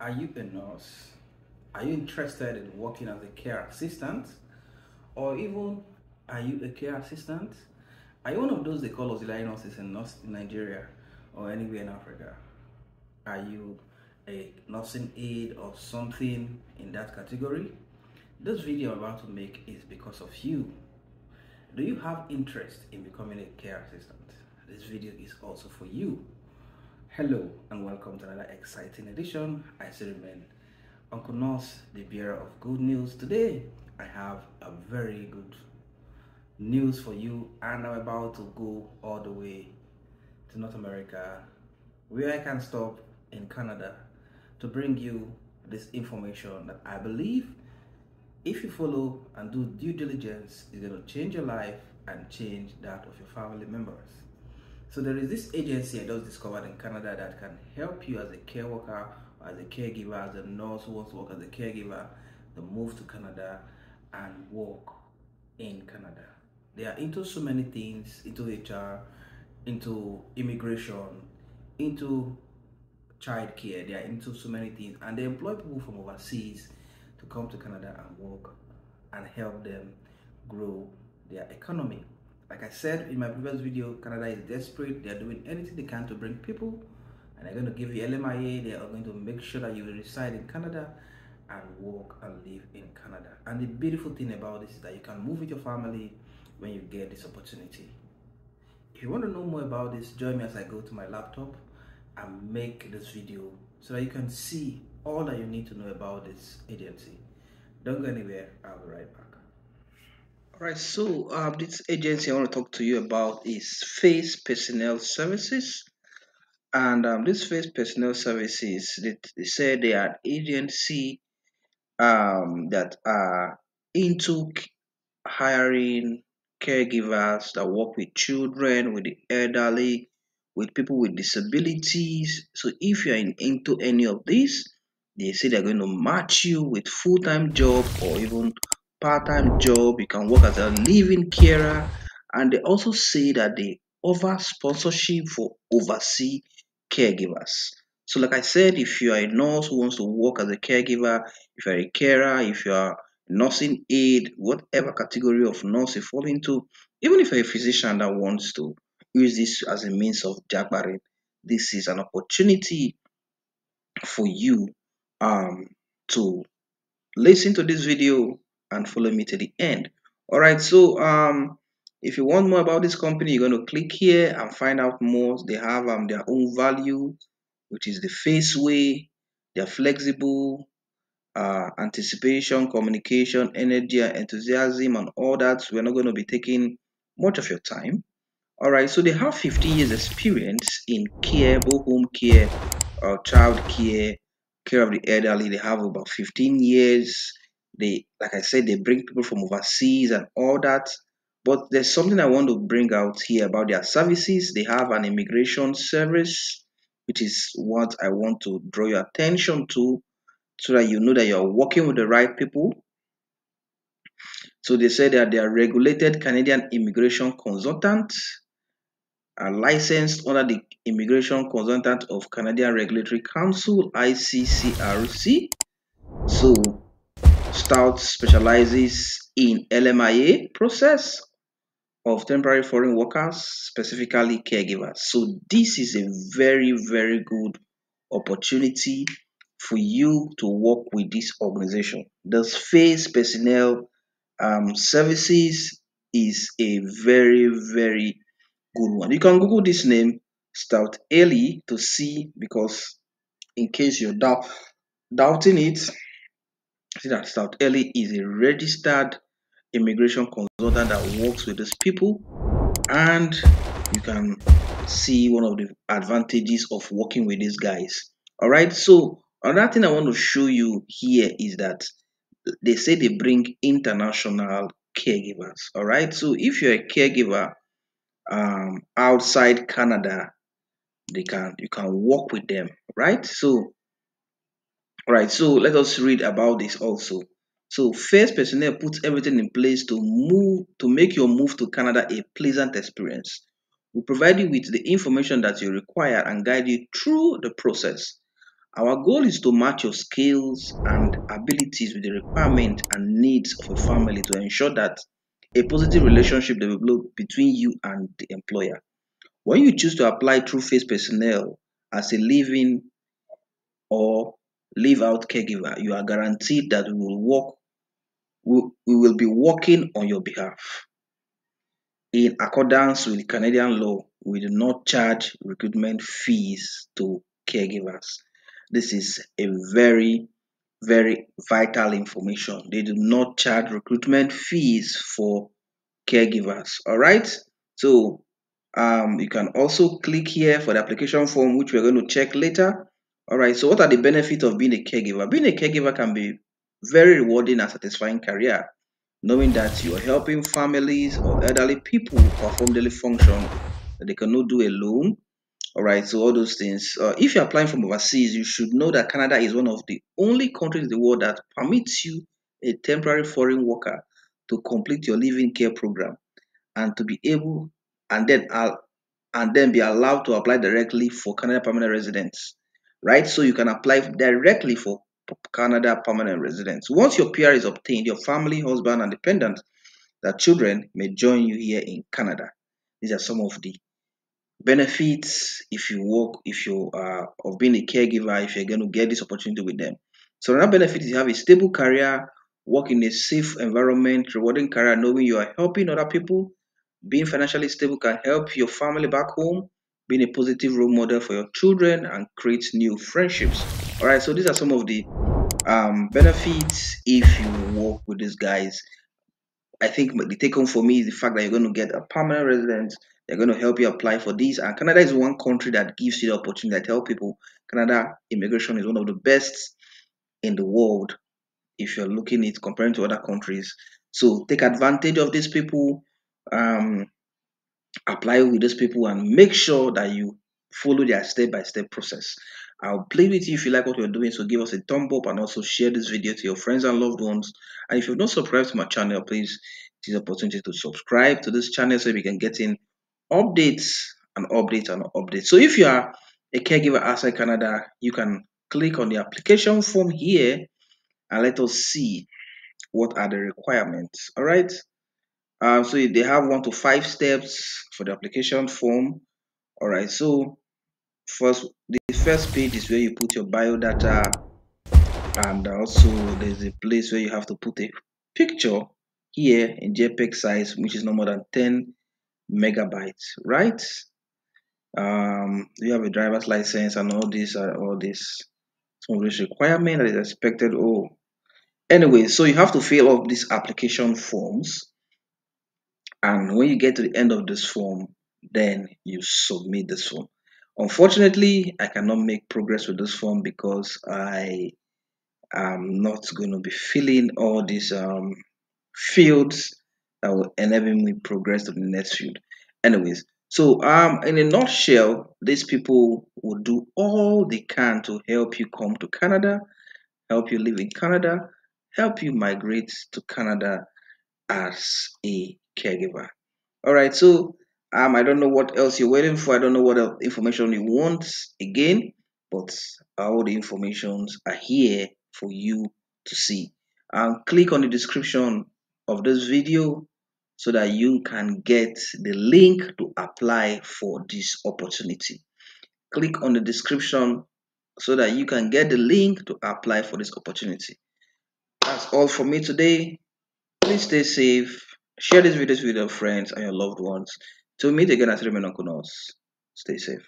Are you a nurse? Are you interested in working as a care assistant? Or even, are you a care assistant? Are you one of those they call auxiliary nurses in, Nigeria or anywhere in Africa? Are you a nursing aide or something in that category? This video I'm about to make is because of you. Do you have interest in becoming a care assistant? This video is also for you. Hello and welcome to another exciting edition. I still remain Uncle Nurse, the bearer of good news. Today I have a very good news for you and I'm about to go all the way to North America where I can stop in Canada to bring you this information that I believe if you follow and do due diligence is going to change your life and change that of your family members. So there is this agency I just discovered in Canada that can help you as a care worker, as a caregiver, as a nurse who wants to work as a caregiver, to move to Canada and work in Canada. They are into so many things, into HR, into immigration, into childcare. They are into so many things, and they employ people from overseas to come to Canada and work and help them grow their economy. Like I said in my previous video, Canada is desperate. They are doing anything they can to bring people and they're going to give you LMIA. They are going to make sure that you reside in Canada and work and live in Canada. And the beautiful thing about this is that you can move with your family when you get this opportunity. If you want to know more about this, join me as I go to my laptop and make this video so that you can see all that you need to know about this agency. Don't go anywhere, I'll be right back. Right, so um, this agency I want to talk to you about is Face Personnel Services. And um, this Face Personnel Services, they, they say they are an agency um, that are into hiring caregivers that work with children, with the elderly, with people with disabilities. So if you're in, into any of these, they say they're going to match you with full-time job or even part-time job you can work as a living carer and they also say that they offer sponsorship for overseas caregivers. So like i said if you are a nurse who wants to work as a caregiver if you're a carer if you are nursing aid, whatever category of nurse you fall into even if you're a physician that wants to use this as a means of jabbering this is an opportunity for you um to listen to this video and follow me to the end. All right so um if you want more about this company you're going to click here and find out more. They have um their own value which is the face way they're flexible uh, anticipation communication energy enthusiasm and all that. We're not going to be taking much of your time. All right so they have 15 years experience in care both home care or child care care of the elderly. They have about 15 years they like i said they bring people from overseas and all that. But there's something i want to bring out here about their services. They have an immigration service which is what i want to draw your attention to so that you know that you're working with the right people. So they say that they are regulated canadian immigration consultants are licensed under the immigration consultant of canadian regulatory council iccrc so Stout specializes in LMIA process of temporary foreign workers, specifically caregivers. So this is a very, very good opportunity for you to work with this organization. The Face Personnel um, Services is a very, very good one. You can Google this name, Stout Ellie, to see because in case you're doubt, doubting it, that South Ellie is a registered immigration consultant that works with these people and you can see one of the advantages of working with these guys. All right so another thing i want to show you here is that they say they bring international caregivers. All right so if you're a caregiver um, outside canada they can you can work with them right? So right, so let us read about this also. So, Face Personnel puts everything in place to move to make your move to Canada a pleasant experience. We provide you with the information that you require and guide you through the process. Our goal is to match your skills and abilities with the requirement and needs of a family to ensure that a positive relationship develops between you and the employer. When you choose to apply through face personnel as a living or live out caregiver, you are guaranteed that we will work we will be working on your behalf. In accordance with Canadian law, we do not charge recruitment fees to caregivers. This is a very, very vital information. They do not charge recruitment fees for caregivers. All right. So um, you can also click here for the application form, which we're going to check later. All right. So what are the benefits of being a caregiver? Being a caregiver can be very rewarding and satisfying career, knowing that you are helping families or elderly people perform daily function that they cannot do alone. All right, so all those things. Uh, if you're applying from overseas, you should know that Canada is one of the only countries in the world that permits you, a temporary foreign worker, to complete your living care program and to be able and then uh, and then be allowed to apply directly for Canada permanent residence. Right, so you can apply directly for Canada permanent residence. Once your PR is obtained, your family, husband, and dependents, that children may join you here in Canada. These are some of the benefits if you work, if you are of being a caregiver, if you're going to get this opportunity with them. So another benefit is you have a stable career, work in a safe environment, rewarding career, knowing you are helping other people. Being financially stable can help your family back home, being a positive role model for your children, and create new friendships. All right, so these are some of the um, benefits if you work with these guys. I think the take home for me is the fact that you're going to get a permanent residence. They're going to help you apply for these. And Canada is one country that gives you the opportunity. I tell people Canada immigration is one of the best in the world if you're looking at comparing to other countries. So take advantage of these people, um, apply with these people, and make sure that you follow their step by step process. I'll play with you if you like what we're doing. So give us a thumb up and also share this video to your friends and loved ones. And if you've not subscribed to my channel, please the opportunity to subscribe to this channel so we can get in updates and updates and updates. So if you are a caregiver outside Canada, you can click on the application form here and let us see what are the requirements. All right. Um, so they have one to five steps for the application form. All right. So first, the first page is where you put your biodata, and also there's a place where you have to put a picture here in JPEG size, which is no more than 10 megabytes, right? Um, you have a driver's license and all this, uh, all this, some of this requirement that is expected. Oh, anyway, so you have to fill up these application forms, and when you get to the end of this form, then you submit this form. Unfortunately, I cannot make progress with this form because I am not going to be filling all these um, fields that will enable me progress to the next field. Anyways, so um, in a nutshell, these people will do all they can to help you come to Canada, help you live in Canada, help you migrate to Canada as a caregiver. All right, so um, I don't know what else you're waiting for. I don't know what information you want again, but all the informations are here for you to see. Um, click on the description of this video so that you can get the link to apply for this opportunity. Click on the description so that you can get the link to apply for this opportunity. That's all for me today. Please stay safe. Share this video with your friends and your loved ones. Till we meet again at Remain Uncle Stay safe.